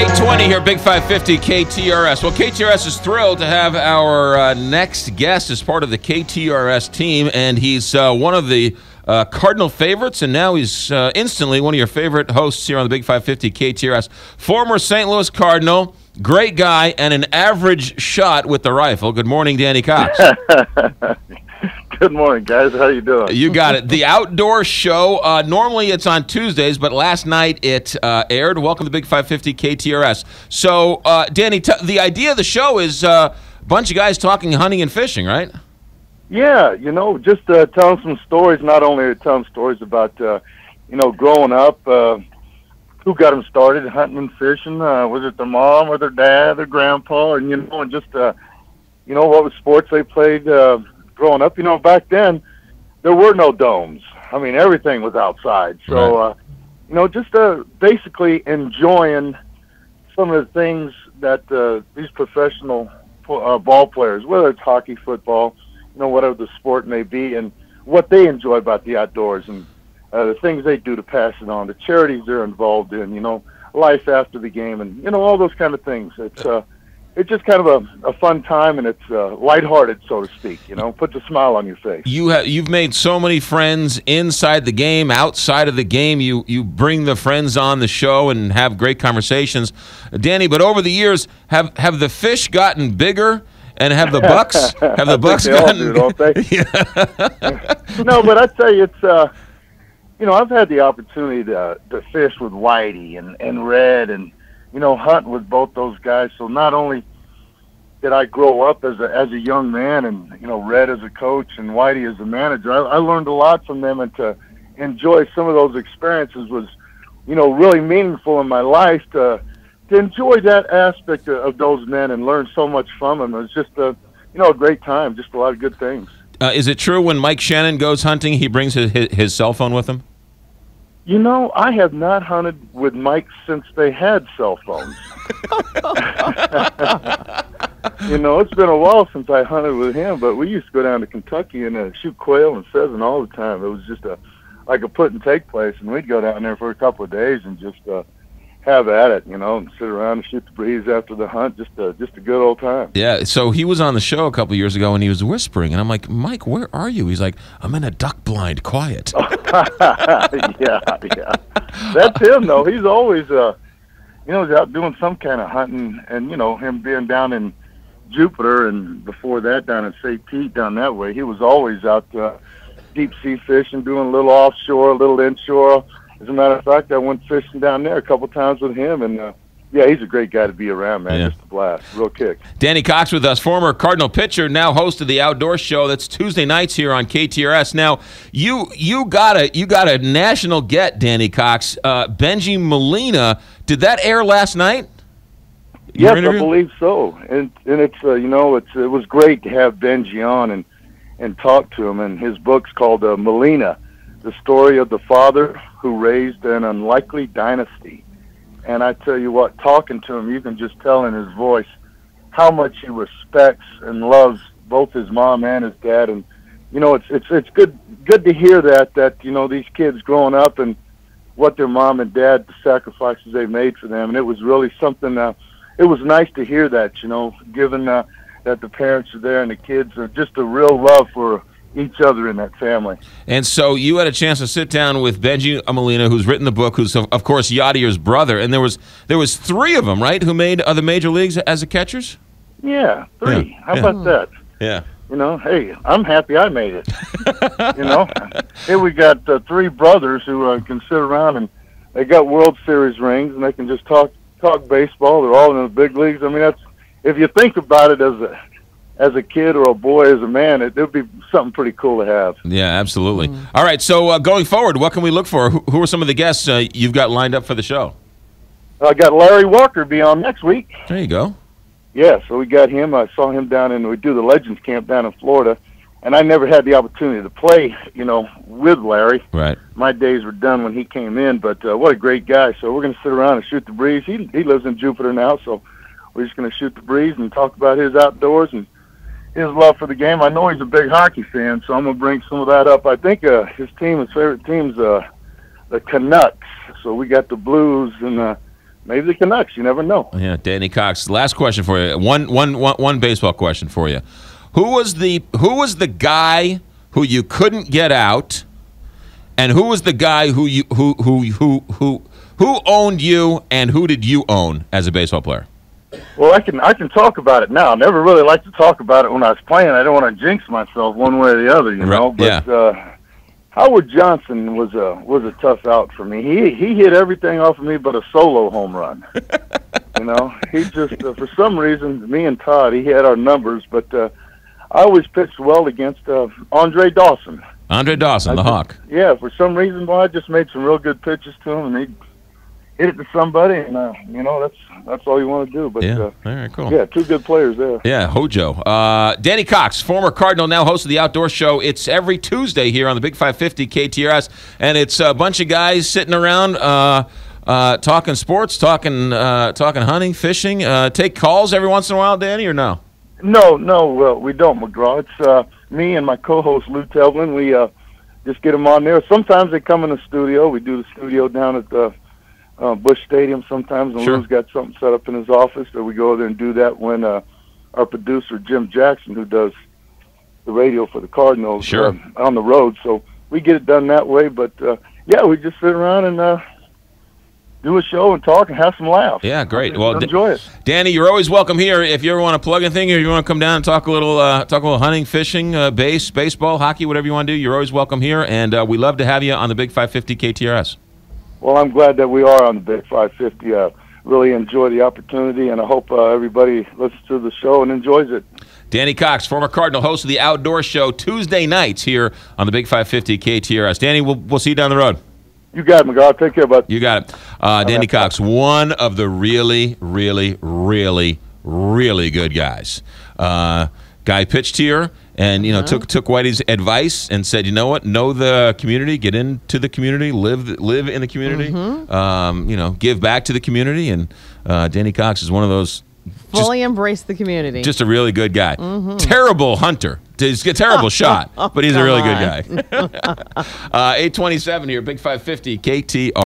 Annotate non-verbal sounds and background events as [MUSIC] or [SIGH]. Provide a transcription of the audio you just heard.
820 here, Big 550 KTRS. Well, KTRS is thrilled to have our uh, next guest as part of the KTRS team, and he's uh, one of the uh, Cardinal favorites, and now he's uh, instantly one of your favorite hosts here on the Big 550 KTRS. Former St. Louis Cardinal, great guy, and an average shot with the rifle. Good morning, Danny Cox. [LAUGHS] Good morning, guys. How you doing? You got it. The outdoor show. Uh, normally it's on Tuesdays, but last night it uh, aired. Welcome to Big 550 KTRS. So, uh, Danny, t- the idea of the show is uh, a bunch of guys talking hunting and fishing, right? Yeah, you know, just uh, telling some stories. Not only are telling stories about, uh, you know, growing up, uh, who got them started hunting and fishing. Uh, was it their mom or their dad, their grandpa, and you know, and just, uh, you know, what was sports they played. Growing up, you know, back then there were no domes. I mean, everything was outside. So, Right. uh, you know, just uh, basically enjoying some of the things that uh, these professional uh, ball players, whether it's hockey, football, you know, whatever the sport may be, and what they enjoy about the outdoors and uh, the things they do to pass it on, the charities they're involved in, you know, life after the game, and you know, all those kind of things. It's uh, it's just kind of a, a fun time, and it's uh, lighthearted, so to speak. You know, puts a smile on your face. You have you've made so many friends inside the game, outside of the game. You you bring the friends on the show and have great conversations, Danny. But over the years, have have the fish gotten bigger? And have the bucks [LAUGHS] have the bucks they all do, don't they? [LAUGHS] [LAUGHS] no, but I tell you, it's uh, you know, I've had the opportunity to to fish with Whitey and and Red, and you know, hunt with both those guys. So not only did I grow up as a as a young man, and you know, Red as a coach and Whitey as a manager, I, I learned a lot from them, and to enjoy some of those experiences was, you know, really meaningful in my life. To to enjoy that aspect of, of those men and learn so much from them. It was just a you know a great time, just a lot of good things. Uh, is it true when Mike Shannon goes hunting, he brings his, his, his cell phone with him? You know, I have not hunted with Mike since they had cell phones. [LAUGHS] you know, it's been a while since I hunted with him, but we used to go down to Kentucky and uh, shoot quail and pheasant all the time. It was just a like a put and take place, and we'd go down there for a couple of days and just uh, have at it, you know, and sit around and shoot the breeze after the hunt. Just a just a good old time. Yeah. So he was on the show a couple years ago and he was whispering, and I'm like, Mike, where are you? He's like, I'm in a duck blind, quiet. [LAUGHS] yeah, yeah. That's him though. He's always uh you know, he's out doing some kind of hunting and you know, him being down in Jupiter and before that down in St. Pete down that way, he was always out uh deep sea fishing, doing a little offshore, a little inshore. As a matter of fact, I went fishing down there a couple times with him and uh yeah, he's a great guy to be around, man. Yeah. Just a blast. Real kick. Danny Cox with us, former Cardinal pitcher, now host of the Outdoor Show. That's Tuesday nights here on KTRS. Now, you you got a you got a national get, Danny Cox. Uh, Bengie Molina. Did that air last night? Your Yes, I believe so. And and it's uh, you know it's it was great to have Bengie on and and talk to him. And his book's called uh, Molina, the story of the father who raised an unlikely dynasty. And I tell you what, talking to him, you can just tell in his voice how much he respects and loves both his mom and his dad. And you know, it's it's it's good good to hear that that you know these kids growing up and what their mom and dad the sacrifices they made for them. And it was really something. Uh, it was nice to hear that, you know, given uh, that the parents are there and the kids are just a real love for each other in that family. And so you had a chance to sit down with Bengie Molina, who's written the book, who's of, of course Yadier's brother, and there was there was three of them, right, who made other major leagues as a catchers. Yeah, three. Yeah, How yeah. about that? Yeah. You know, hey, I'm happy I made it. [LAUGHS] you know, here we got uh, three brothers who uh, can sit around and they got World Series rings and they can just talk talk baseball. They're all in the big leagues. I mean, that's if you think about it as a as a kid or a boy as a man, it would be something pretty cool to have. Yeah, absolutely. All right, so uh, going forward, what can we look for? Who, who are some of the guests uh, you've got lined up for the show? I got Larry Walker be on next week. There you go. Yeah, so we got him. I saw him down in we do the Legends Camp down in Florida, and I never had the opportunity to play, you know, with Larry. Right. My days were done when he came in, but uh, what a great guy! So we're going to sit around and shoot the breeze. He he lives in Jupiter now, so we're just going to shoot the breeze and talk about his outdoors and his love for the game. I know he's a big hockey fan, so I'm to bring some of that up. I think uh, his team, his favorite team's uh, the Canucks. So we got the Blues and the maybe the Canucks. You never know. Yeah, Danny Cox. Last question for you. One, one, one, one baseball question for you. Who was the Who was the guy who you couldn't get out, and who was the guy who you who who who who who owned you, and who did you own as a baseball player? Well, I can I can talk about it now. I never really liked to talk about it when I was playing. I don't want to jinx myself one way or the other, you know. But yeah. uh, Howard Johnson was a was a tough out for me. He he hit everything off of me but a solo home run. [LAUGHS] you know, he just uh, for some reason me and Todd he had our numbers, but uh, I always pitched well against uh, Andre Dawson. Andre Dawson, the just- Hawk. Yeah, for some reason, well, I just made some real good pitches to him, and he hit it to somebody, and uh, you know that's that's all you want to do. But Yeah. uh, All right. Cool. yeah, two good players there. Yeah, Hojo. Uh, Danny Cox, former Cardinal, now host of the Outdoor Show. It's every Tuesday here on the Big 550 KTRS, and it's a bunch of guys sitting around uh, uh, talking sports, talking uh, talking hunting, fishing. Uh, take calls every once in a while, Danny, or no? No, no, we don't, McGraw. It's uh, me and my co-host Lou Tevlin. We uh, just get them on there. Sometimes they come in the studio. We do the studio down at the uh, Busch Stadium sometimes, and Sure. Lou's got something set up in his office. So we go there and do that when uh, our producer Jim Jackson, who does the radio for the Cardinals, Sure. uh, on the road. So we get it done that way. But uh, yeah, we just sit around and uh, do a show and talk and have some laughs. Yeah, great. Well, enjoy it. Danny, you're always welcome here. If you ever want to plug anything, or you want to come down and talk a little, uh, talk a little hunting, fishing, uh, base, baseball, hockey, whatever you want to do, you're always welcome here. And uh, we love to have you on the Big 550 KTRS. Well, I'm glad that we are on the Big 550. Uh, really enjoy the opportunity, and I hope uh, everybody listens to the show and enjoys it. Danny Cox, former Cardinal, host of the Outdoor Show Tuesday nights here on the Big 550 KTRS. Danny, we'll, we'll see you down the road. You got it, McGraw. Take care, bud. You got it. Uh, Danny Cox, one of the really, really, really, really good guys. Uh, guy pitched here and you know took took Whitey's advice and said, you know what, know the community, get into the community, live live in the community, um, you know, give back to the community. And uh, Danny Cox is one of those. Just, Fully embrace the community. just a really good guy. Terrible hunter. He's a terrible [LAUGHS] shot, but he's a really good guy. [LAUGHS] uh, 827 here, Big 550 KT.